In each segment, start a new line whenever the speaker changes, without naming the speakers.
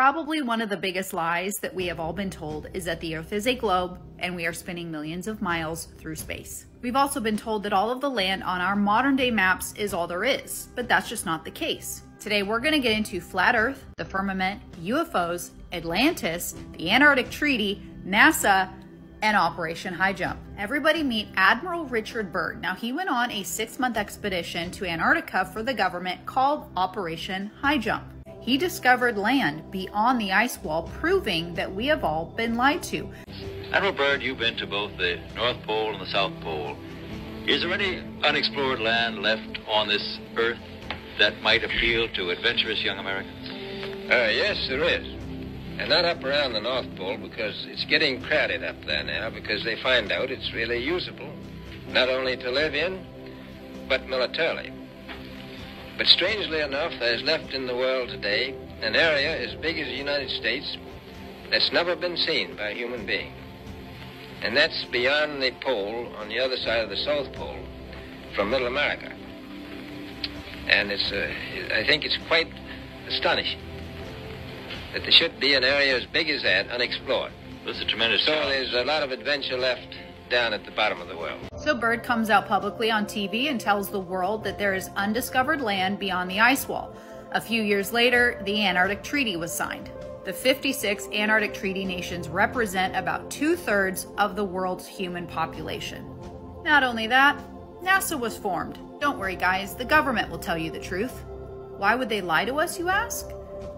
Probably one of the biggest lies that we have all been told is that the Earth is a globe and we are spinning millions of miles through space. We've also been told that all of the land on our modern day maps is all there is, but that's just not the case. Today we're going to get into flat Earth, the firmament, UFOs, Atlantis, the Antarctic Treaty, NASA, and Operation High Jump. Everybody meet Admiral Richard Byrd. Now, he went on a six month expedition to Antarctica for the government called Operation High Jump. He discovered land beyond the ice wall, proving that we have all been lied to.
Admiral Byrd, you've been to both the North Pole and the South Pole. Is there any unexplored land left on this Earth that might appeal to adventurous young Americans?
Uh, yes, there is. And not up around the North Pole because it's getting crowded up there now because they find out it's really usable, not only to live in, but militarily. But strangely enough, there's left in the world today an area as big as the United States that's never been seen by a human being. And that's beyond the pole on the other side of the South Pole from Middle America. And it's, uh, I think it's quite astonishing that there should be an area as big as that unexplored.
That's a tremendous
So
challenge.
there's a lot of adventure left down at the bottom of the world.
So Byrd comes out publicly on TV and tells the world that there is undiscovered land beyond the ice wall. A few years later, the Antarctic Treaty was signed. The 56 Antarctic Treaty nations represent about two thirds of the world's human population. Not only that, NASA was formed. Don't worry, guys, the government will tell you the truth. Why would they lie to us, you ask?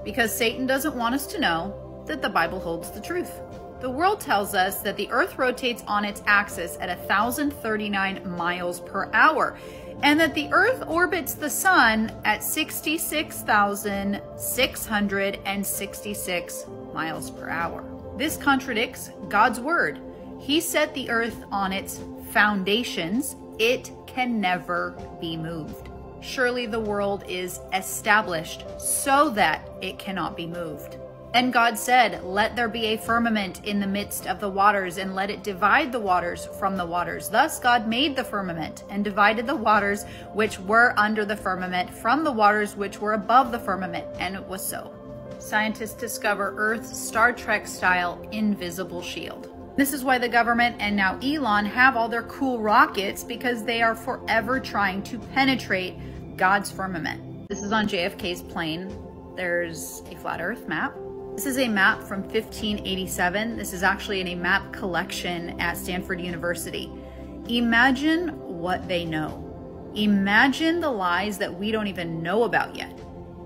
Because Satan doesn't want us to know that the Bible holds the truth. The world tells us that the Earth rotates on its axis at 1,039 miles per hour, and that the Earth orbits the Sun at 66,666 miles per hour. This contradicts God's Word. He set the Earth on its foundations, it can never be moved. Surely the world is established so that it cannot be moved. And God said, Let there be a firmament in the midst of the waters, and let it divide the waters from the waters. Thus God made the firmament, and divided the waters which were under the firmament from the waters which were above the firmament. And it was so. Scientists discover Earth's Star Trek style invisible shield. This is why the government and now Elon have all their cool rockets because they are forever trying to penetrate God's firmament. This is on JFK's plane. There's a flat Earth map. This is a map from 1587. This is actually in a map collection at Stanford University. Imagine what they know. Imagine the lies that we don't even know about yet.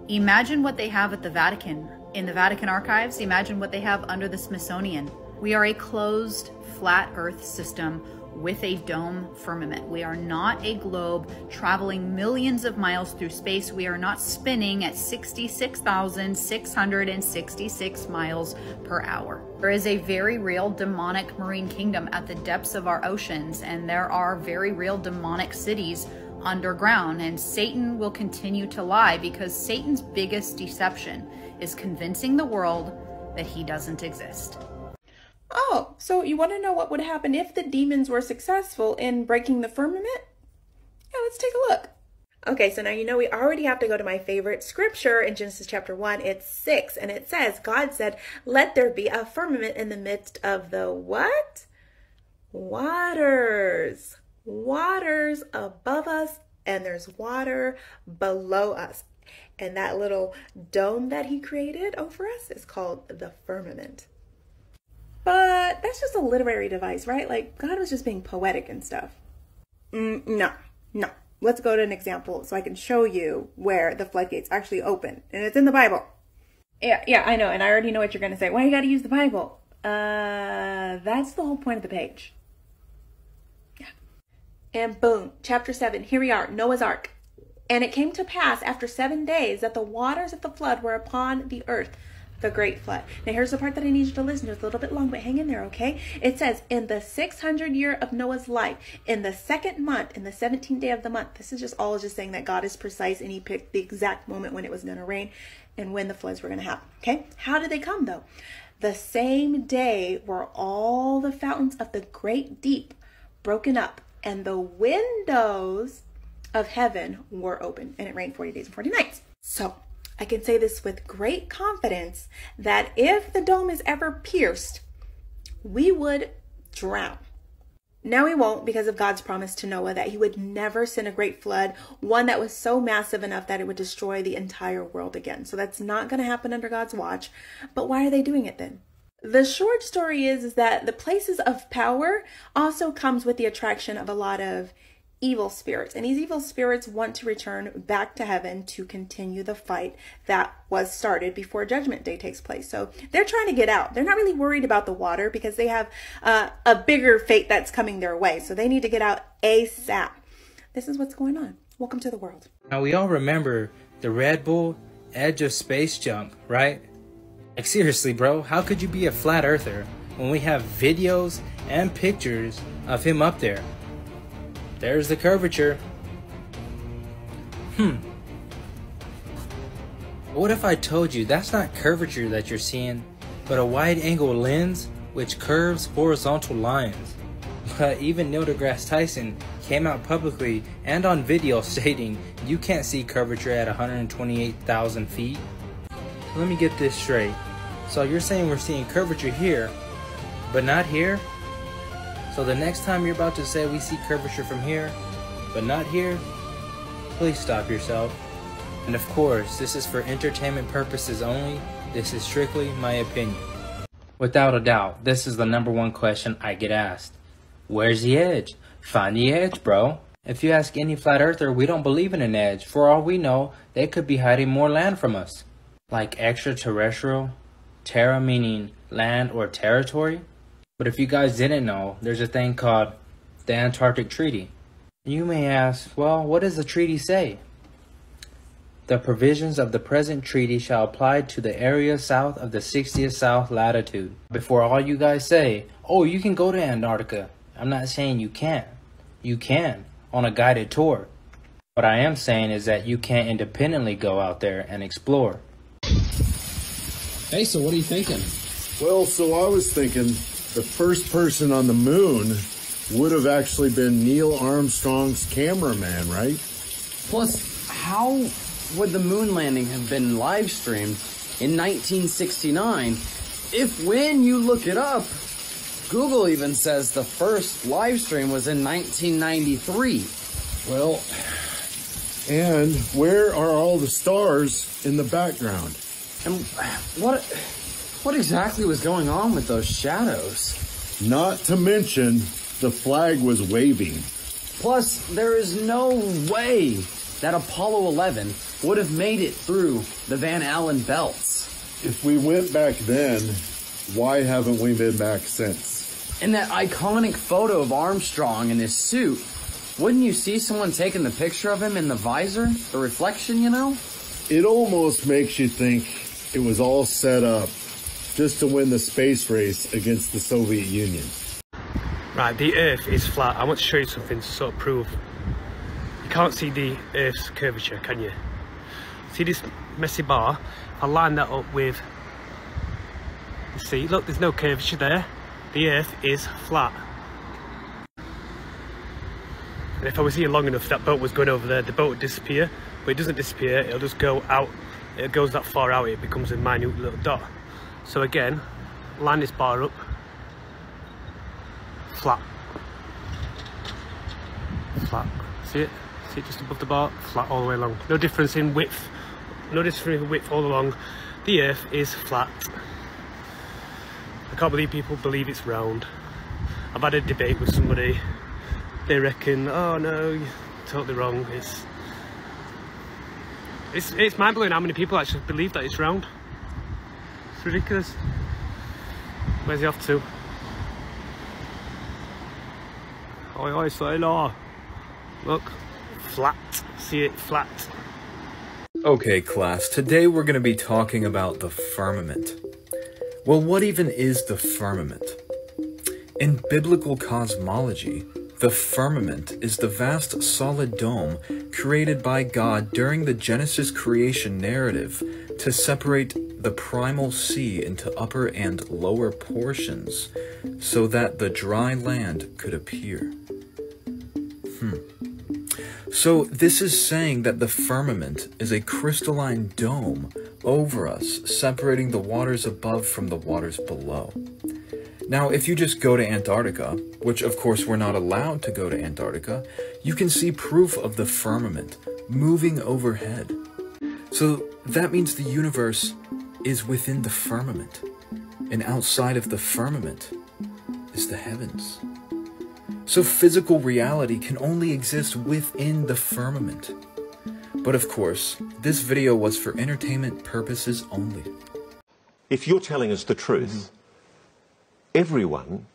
Imagine what they have at the Vatican, in the Vatican archives. Imagine what they have under the Smithsonian. We are a closed, flat Earth system with a dome firmament. We are not a globe traveling millions of miles through space. We are not spinning at 66,666 miles per hour. There is a very real demonic marine kingdom at the depths of our oceans, and there are very real demonic cities underground, and Satan will continue to lie because Satan's biggest deception is convincing the world that he doesn't exist.
Oh, so you want to know what would happen if the demons were successful in breaking the firmament? Yeah, let's take a look. Okay, so now you know we already have to go to my favorite scripture in Genesis chapter 1. It's 6, and it says, God said, Let there be a firmament in the midst of the what? Waters. Waters above us, and there's water below us. And that little dome that he created over us is called the firmament. But that's just a literary device, right? Like God was just being poetic and stuff. Mm, no, no. Let's go to an example so I can show you where the floodgates actually open. And it's in the Bible. Yeah, yeah, I know. And I already know what you're going to say. Why you got to use the Bible? Uh, that's the whole point of the page. Yeah. And boom, chapter 7. Here we are, Noah's Ark. And it came to pass after seven days that the waters of the flood were upon the earth the great flood. Now, here's the part that I need you to listen to. It's a little bit long, but hang in there, okay? It says, In the 600 year of Noah's life, in the second month, in the 17th day of the month, this is just all just saying that God is precise and He picked the exact moment when it was going to rain and when the floods were going to happen, okay? How did they come, though? The same day were all the fountains of the great deep broken up, and the windows of heaven were open, and it rained 40 days and 40 nights. So, I can say this with great confidence that if the dome is ever pierced, we would drown. Now we won't because of God's promise to Noah that he would never send a great flood, one that was so massive enough that it would destroy the entire world again. So that's not going to happen under God's watch. But why are they doing it then? The short story is, is that the places of power also comes with the attraction of a lot of evil spirits. And these evil spirits want to return back to heaven to continue the fight that was started before Judgment Day takes place. So they're trying to get out. They're not really worried about the water because they have uh, a bigger fate that's coming their way. So they need to get out ASAP. This is what's going on. Welcome to the world.
Now, we all remember the Red Bull Edge of Space jump, right? Like, seriously, bro, how could you be a flat earther when we have videos and pictures of him up there? There's the curvature. Hmm. What if I told you that's not curvature that you're seeing, but a wide angle lens which curves horizontal lines? But even Neil deGrasse Tyson came out publicly and on video stating you can't see curvature at 128,000 feet. Let me get this straight. So you're saying we're seeing curvature here, but not here? So the next time you're about to say we see curvature from here, but not here, please stop yourself. And of course, this is for entertainment purposes only. This is strictly my opinion. Without a doubt, this is the number one question I get asked. Where's the edge? Find the edge, bro. If you ask any flat earther, we don't believe in an edge. For all we know, they could be hiding more land from us. Like extraterrestrial? Terra meaning land or territory? But if you guys didn't know, there's a thing called the Antarctic Treaty. You may ask, well, what does the treaty say? The provisions of the present treaty shall apply to the area south of the 60th south latitude. Before all you guys say, oh, you can go to Antarctica. I'm not saying you can't. You can on a guided tour. What I am saying is that you can't independently go out there and explore.
Hey, so what are you thinking?
Well, so I was thinking the first person on the moon would have actually been Neil Armstrong's cameraman, right?
Plus, how would the moon landing have been live streamed in 1969 if when you look it up, Google even says the first live stream was in 1993?
Well, and where are all the stars in the background?
And what what exactly was going on with those shadows?
Not to mention, the flag was waving.
Plus, there is no way that Apollo 11 would have made it through the Van Allen belts.
If we went back then, why haven't we been back since?
In that iconic photo of Armstrong in his suit, wouldn't you see someone taking the picture of him in the visor? The reflection, you know?
It almost makes you think it was all set up just to win the space race against the Soviet Union.
Right, the Earth is flat. I want to show you something to sort of prove. You can't see the Earth's curvature, can you? See this messy bar? I line that up with, see, look, there's no curvature there. The Earth is flat. And if I was here long enough, that boat was going over there, the boat would disappear, but it doesn't disappear, it'll just go out, it goes that far out, it becomes a minute little dot. So again, line this bar up, flat, flat, see it? See it just above the bar, flat all the way along. No difference in width, no difference in width all along. The earth is flat. I can't believe people believe it's round. I've had a debate with somebody, they reckon, oh no, you're totally wrong, it's it's, it's mind-blowing how many people actually believe that it's round ridiculous. Where's he off to? Oi, oi, sailor. Look, flat. See it, flat.
Okay, class, today we're going to be talking about the firmament. Well, what even is the firmament? In biblical cosmology, the firmament is the vast solid dome created by God during the Genesis creation narrative to separate the primal sea into upper and lower portions so that the dry land could appear. Hmm. So, this is saying that the firmament is a crystalline dome over us, separating the waters above from the waters below. Now, if you just go to Antarctica, which of course we're not allowed to go to Antarctica, you can see proof of the firmament moving overhead. So that means the universe is within the firmament, and outside of the firmament is the heavens. So physical reality can only exist within the firmament. But of course, this video was for entertainment purposes only.
If you're telling us the truth, mm-hmm. Everyone,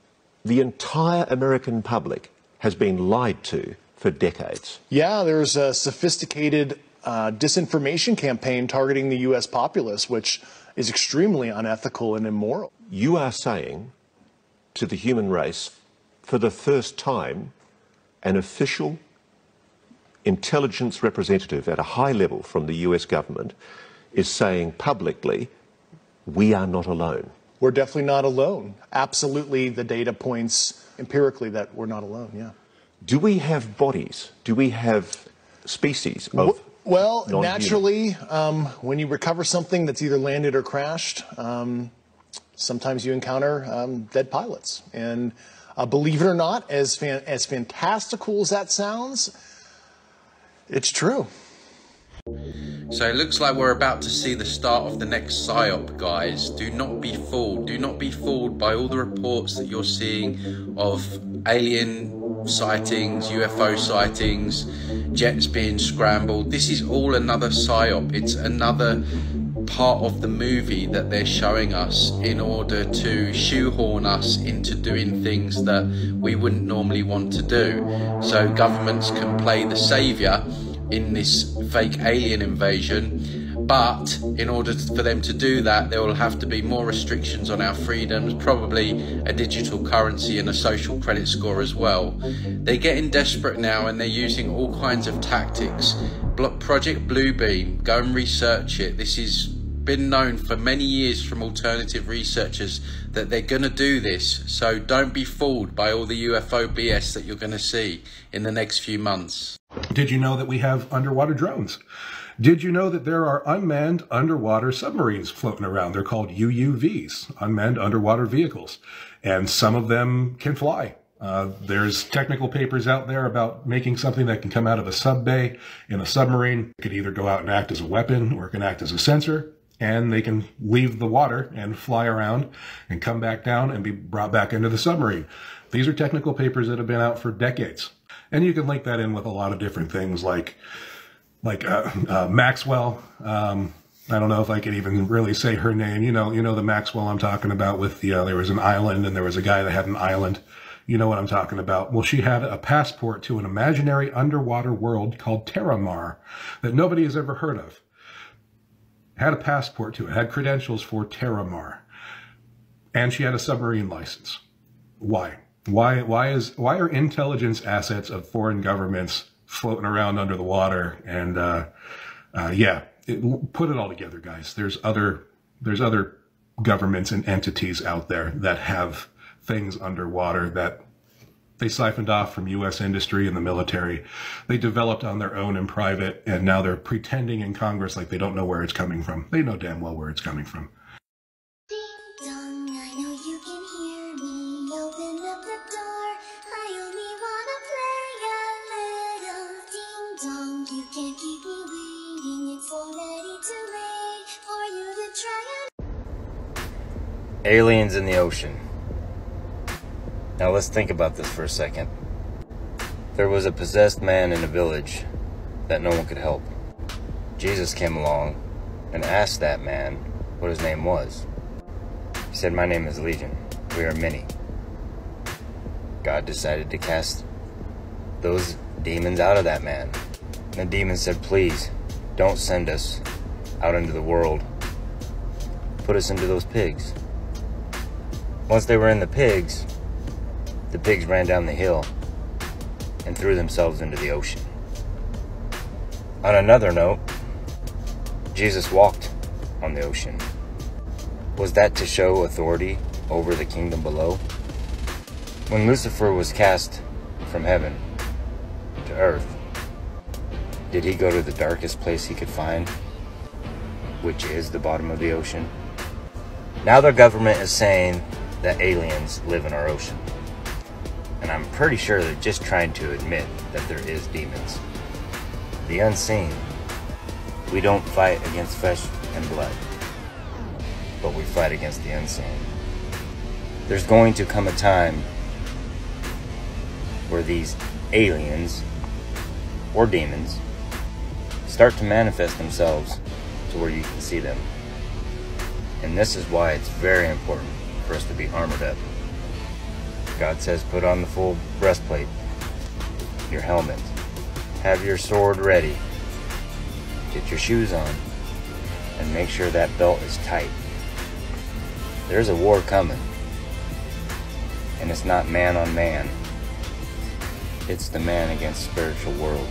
the entire American public, has been lied to for decades.
Yeah, there's a sophisticated uh, disinformation campaign targeting the U.S. populace, which is extremely unethical and immoral.
You are saying to the human race, for the first time, an official intelligence representative at a high level from the US government is saying publicly, we are not alone.
We're definitely not alone. Absolutely, the data points empirically that we're not alone, yeah.
Do we have bodies? Do we have species of.
Well, naturally, um, when you recover something that's either landed or crashed, um, sometimes you encounter um, dead pilots. And uh, believe it or not, as, fan- as fantastical as that sounds, it's true.
So it looks like we're about to see the start of the next PSYOP, guys. Do not be fooled. Do not be fooled by all the reports that you're seeing of alien sightings, UFO sightings, jets being scrambled. This is all another PSYOP. It's another part of the movie that they're showing us in order to shoehorn us into doing things that we wouldn't normally want to do. So governments can play the savior in this fake alien invasion. But in order for them to do that, there will have to be more restrictions on our freedoms, probably a digital currency and a social credit score as well. They're getting desperate now and they're using all kinds of tactics. Project Bluebeam, go and research it. This has been known for many years from alternative researchers that they're going to do this. So don't be fooled by all the UFO BS that you're going to see in the next few months.
Did you know that we have underwater drones? Did you know that there are unmanned underwater submarines floating around? They're called UUVs, unmanned underwater vehicles, and some of them can fly. Uh, there's technical papers out there about making something that can come out of a sub bay in a submarine. It could either go out and act as a weapon or it can act as a sensor, and they can leave the water and fly around and come back down and be brought back into the submarine. These are technical papers that have been out for decades. And you can link that in with a lot of different things like like uh, uh, Maxwell. Um, I don't know if I could even really say her name. You know, you know the Maxwell I'm talking about. With the uh, there was an island and there was a guy that had an island. You know what I'm talking about. Well, she had a passport to an imaginary underwater world called Terramar that nobody has ever heard of. Had a passport to it. Had credentials for Terramar, and she had a submarine license. Why? Why? Why is? Why are intelligence assets of foreign governments floating around under the water. And uh, uh, yeah, it, put it all together, guys. There's other there's other governments and entities out there that have things underwater that they siphoned off from U.S. industry and the military. They developed on their own in private, and now they're pretending in Congress like they don't know where it's coming from. They know damn well where it's coming from.
Aliens in the ocean. Now let's think about this for a second. There was a possessed man in a village that no one could help. Jesus came along and asked that man what his name was. He said, My name is Legion. We are many. God decided to cast those demons out of that man. And the demon said, Please, don't send us out into the world. Put us into those pigs. Once they were in the pigs, the pigs ran down the hill and threw themselves into the ocean. On another note, Jesus walked on the ocean. Was that to show authority over the kingdom below? When Lucifer was cast from heaven to earth, Did he go to the darkest place he could find, which is the bottom of the ocean? Now their government is saying that aliens live in our ocean. And I'm pretty sure they're just trying to admit that there is demons. The unseen. We don't fight against flesh and blood, but we fight against the unseen. There's going to come a time where these aliens or demons start to manifest themselves to where you can see them. And this is why it's very important for us to be armored up. God says put on the full breastplate, your helmet, have your sword ready, get your shoes on, and make sure that belt is tight. There's a war coming, and it's not man on man. It's the man against spiritual world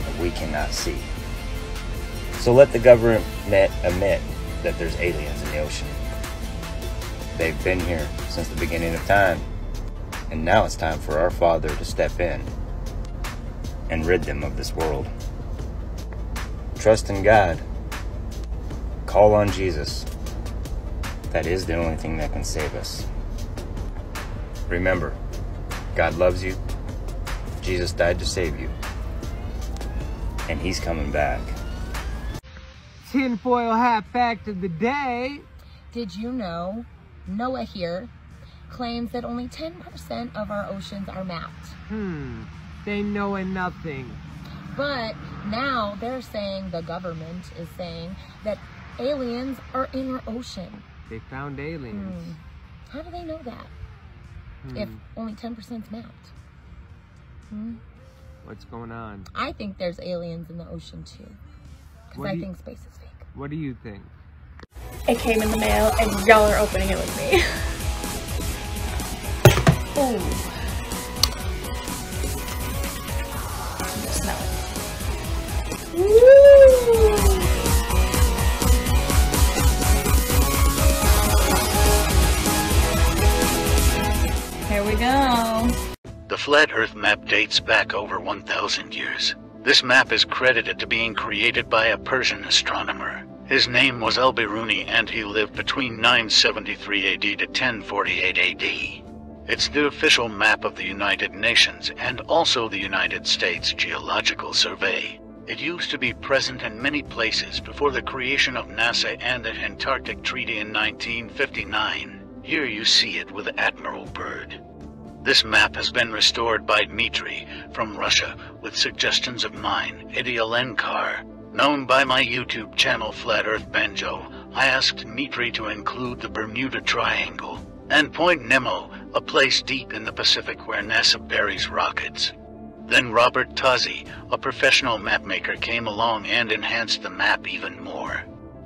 that we cannot see. So let the government admit that there's aliens in the ocean. They've been here since the beginning of time. And now it's time for our Father to step in and rid them of this world. Trust in God. Call on Jesus. That is the only thing that can save us. Remember, God loves you. Jesus died to save you. And he's coming back.
Tinfoil hat fact of the day.
Did you know NOAA here claims that only 10% of our oceans are mapped.
Hmm, they know nothing.
But now they're saying, the government is saying, that aliens are in our ocean.
They found aliens.
Hmm. How do they know that? Hmm. If only 10% is mapped.
Hmm? What's going on?
I think there's aliens in the ocean too. Because I think space is fake.
What do you think?
It came in the mail and y'all are opening it with me. Ooh. Woo! Here we go.
The flat Earth map dates back over 1,000 years. This map is credited to being created by a Persian astronomer. His name was Al-Biruni and he lived between 973 AD to 1048 AD. It's the official map of the United Nations and also the United States Geological Survey. It used to be present in many places before the creation of NASA and the Antarctic Treaty in 1959. Here you see it with Admiral Byrd. This map has been restored by Dmitry from Russia with suggestions of mine, Eddie Alencar. Known by my YouTube channel Flat Earth Banjo, I asked Dmitry to include the Bermuda Triangle and Point Nemo, a place deep in the Pacific where NASA buries rockets. Then Robert Tozzi, a professional mapmaker, came along and enhanced the map even more.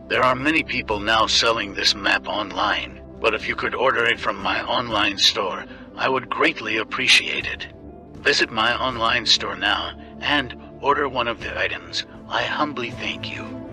There are many people now selling this map online, but if you could order it from my online store, I would greatly appreciate it. Visit my online store now and order one of the items. I humbly thank you.